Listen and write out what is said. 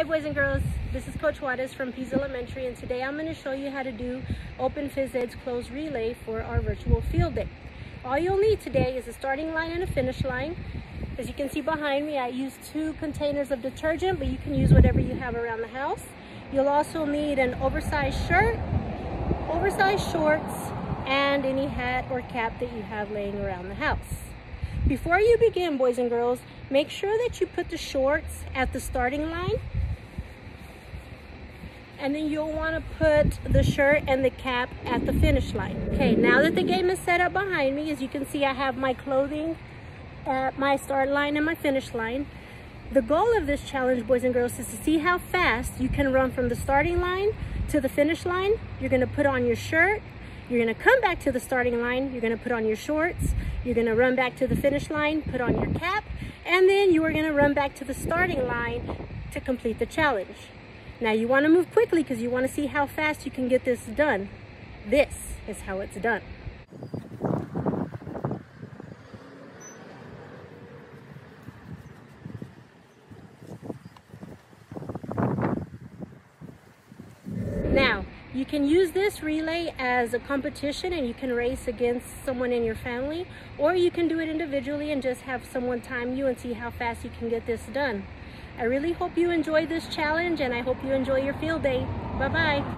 Hi boys and girls, this is Coach Juarez from Pease Elementary and today I'm going to show you how to do Open Phys Ed's clothes relay for our virtual field day. All you'll need today is a starting line and a finish line. As you can see behind me, I used two containers of detergent, but you can use whatever you have around the house. You'll also need an oversized shirt, oversized shorts, and any hat or cap that you have laying around the house. Before you begin, boys and girls, make sure that you put the shorts at the starting line. And then you'll want to put the shirt and the cap at the finish line. Okay, now that the game is set up behind me, as you can see, I have my clothing at my start line and my finish line. The goal of this challenge, boys and girls, is to see how fast you can run from the starting line to the finish line. You're gonna put on your shirt, you're gonna come back to the starting line, you're gonna put on your shorts, you're gonna run back to the finish line, put on your cap, and then you are gonna run back to the starting line to complete the challenge. Now you wanna move quickly because you wanna see how fast you can get this done. This is how it's done. Now, you can use this relay as a competition and you can race against someone in your family, or you can do it individually and just have someone time you and see how fast you can get this done. I really hope you enjoy this challenge and I hope you enjoy your field day. Bye-bye.